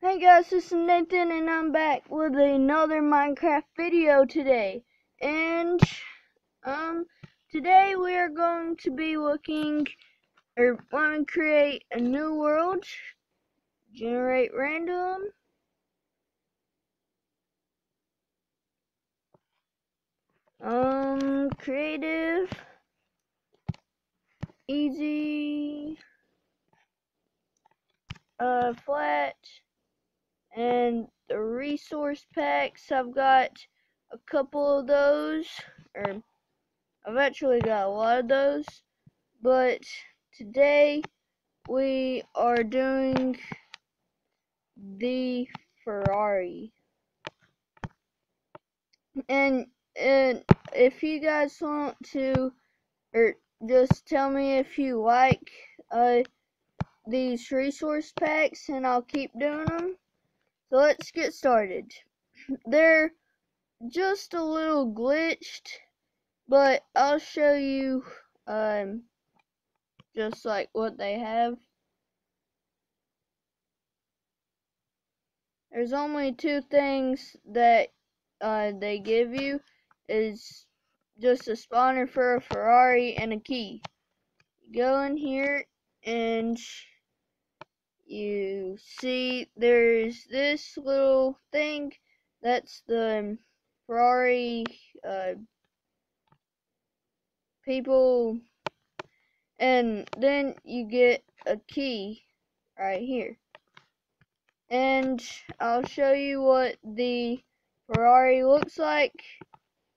Hey guys, this is Nathan and I'm back with another Minecraft video today. And um today we are going to be looking or want to create a new world. Generate random. Um creative easy uh flat and the resource packs I've got a couple of those. Or I've actually got a lot of those. But today we are doing the Ferrari. And and if you guys want to or just tell me if you like uh these resource packs and I'll keep doing them so let's get started. They're just a little glitched, but I'll show you um just like what they have. There's only two things that uh, they give you is just a spawner for a Ferrari and a key. Go in here and you see there's this little thing that's the Ferrari uh, people and then you get a key right here. And I'll show you what the Ferrari looks like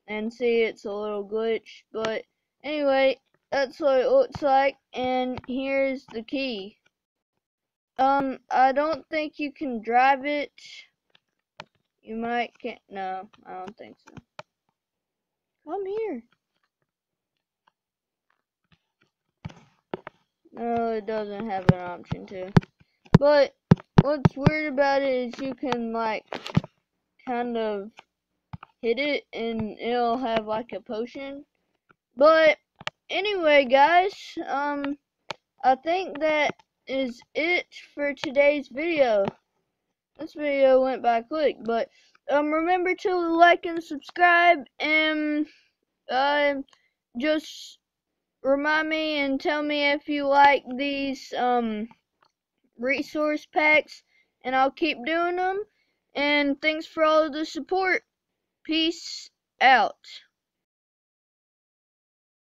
and see it's a little glitch but anyway that's what it looks like and here's the key um, I don't think you can drive it. You might can't. No, I don't think so. Come here. No, it doesn't have an option to. But what's weird about it is you can like kind of hit it and it'll have like a potion. But anyway, guys, um, I think that is it for today's video. This video went by quick, but um, remember to like and subscribe, and uh, just remind me and tell me if you like these um resource packs, and I'll keep doing them. And thanks for all the support. Peace out.